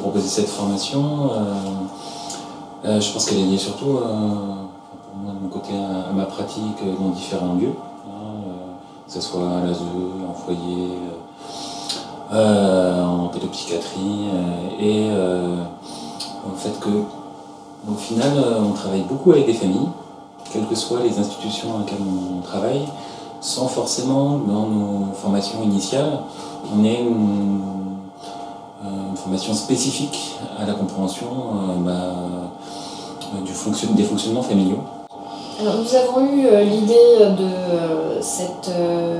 proposer cette formation, je pense qu'elle est liée surtout, pour moi de mon côté, à, ma pratique dans différents lieux, hein, que ce soit à l'ASE, en foyer, en pédopsychiatrie, et en fait que au final, on travaille beaucoup avec des familles, quelles que soient les institutions dans lesquelles on travaille, sans forcément, dans nos formations initiales, on ait une, euh, formation spécifique à la compréhension euh, bah, euh, du fonction, des fonctionnements familiaux. Alors, nous avons eu l'idée de cette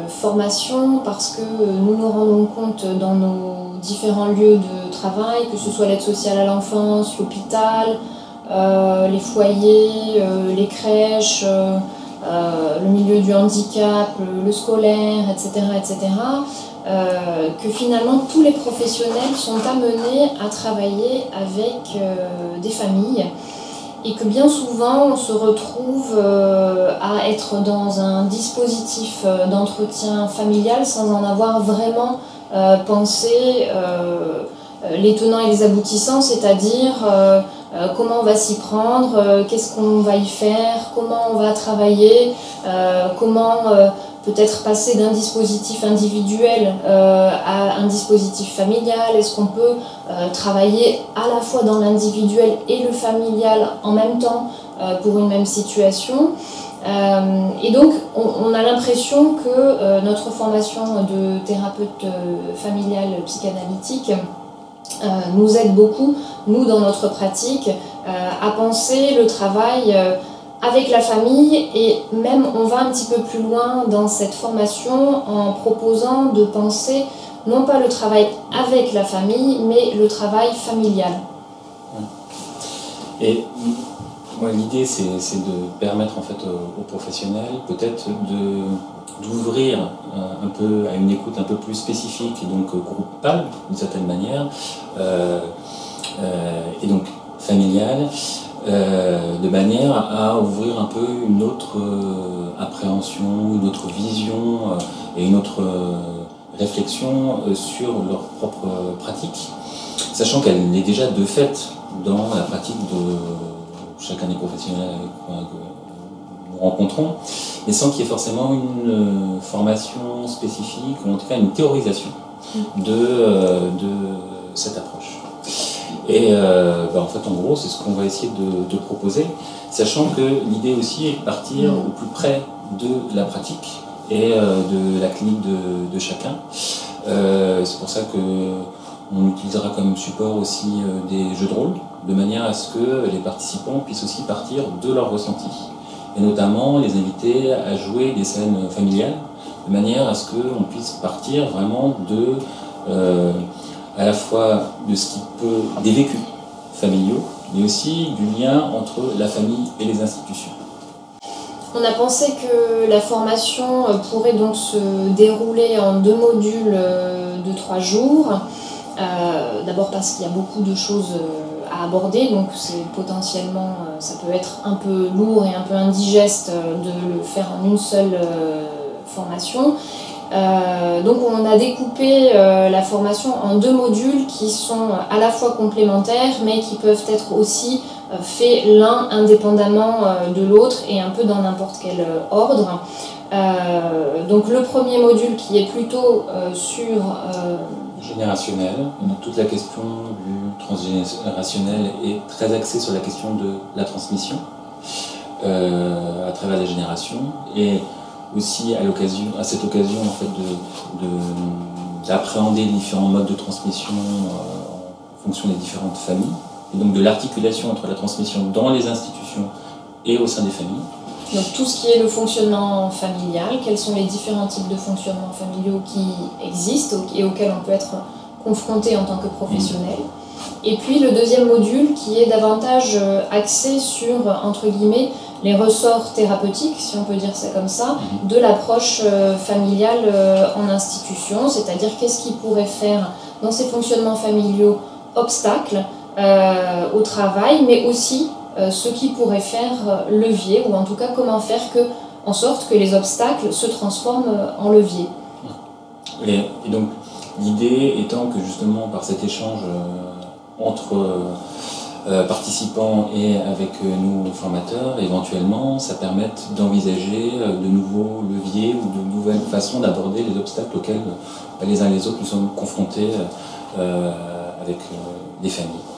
formation parce que nous nous rendons compte dans nos différents lieux de travail, que ce soit l'aide sociale à l'enfance, l'hôpital, les foyers, les crèches, le milieu du handicap, le, scolaire, etc., etc., euh, que finalement tous les professionnels sont amenés à travailler avec euh, des familles et que bien souvent on se retrouve à être dans un dispositif d'entretien familial sans en avoir vraiment pensé les tenants et les aboutissants, c'est-à-dire euh, comment on va s'y prendre, euh, qu'est-ce qu'on va y faire, comment on va travailler, euh, comment peut-être passer d'un dispositif individuel à un dispositif familial. Est-ce qu'on peut travailler à la fois dans l'individuel et le familial en même temps pour une même situation? Et donc, on, a l'impression que notre formation de thérapeute familial psychanalytique euh, nous aide beaucoup, nous, dans notre pratique, euh, à penser le travail euh, avec la famille et même on va un petit peu plus loin dans cette formation en proposant de penser non pas le travail avec la famille, mais le travail familial. Et l'idée, c'est de permettre en fait aux professionnels peut-être de d'ouvrir euh, un peu à une écoute un peu plus spécifique et donc euh, groupale d'une certaine manière euh, et donc familiale de manière à ouvrir un peu une autre appréhension, une autre vision et une autre réflexion sur leur propre pratique, sachant qu'elle est déjà de fait dans la pratique de chacun des professionnels rencontrons, mais sans qu'il y ait forcément une euh, formation spécifique, ou en tout cas une théorisation de, euh, de cette approche. Et euh, bah, en fait, en gros, c'est ce qu'on va essayer de, proposer, sachant que l'idée aussi est de partir au plus près de la pratique et de la clinique de, chacun. c'est pour ça que on utilisera comme support aussi des jeux de rôle, de manière à ce que les participants puissent aussi partir de leur ressenti et notamment les inviter à jouer des scènes familiales, de manière à ce qu'on puisse partir vraiment de, euh, à la fois de ce qui peut, des vécus familiaux, mais aussi du lien entre la famille et les institutions. On a pensé que la formation pourrait donc se dérouler en deux modules de trois jours. Euh, d'abord parce qu'il y a beaucoup de choses à aborder, donc c'est potentiellement, euh, ça peut être un peu lourd et un peu indigeste euh, de le faire en une seule euh, donc on a découpé la formation en deux modules qui sont à la fois complémentaires mais qui peuvent être aussi faits l'un indépendamment de l'autre et un peu dans n'importe quel ordre. donc le premier module qui est plutôt sur générationnel. Donc toute la question du transgénérationnel est très axée sur la question de la transmission euh, à travers les générations et aussi à, l'occasion, à cette occasion en fait, d'appréhender les différents modes de transmission euh, en fonction des différentes familles et donc de l'articulation entre la transmission dans les institutions et au sein des familles. Donc tout ce qui est le fonctionnement familial, quels sont les différents types de fonctionnements familiaux qui existent et auxquels on peut être confronté en tant que professionnel. Et puis le deuxième module qui est davantage euh, axé sur, entre guillemets, les ressorts thérapeutiques, si on peut dire ça comme ça, de l'approche euh, familiale euh, en institution, c'est-à-dire qu'est-ce qui pourrait faire dans ces fonctionnements familiaux obstacles au travail, mais aussi euh, ce qui pourrait faire euh, levier, ou en tout cas comment faire que, en sorte que les obstacles se transforment euh, en levier. Et, donc l'idée étant que justement par cet échange entre participants et avec nous formateurs, éventuellement, ça permette d'envisager de nouveaux leviers ou de nouvelles façons d'aborder les obstacles auxquels les uns et les autres nous sommes confrontés avec les familles.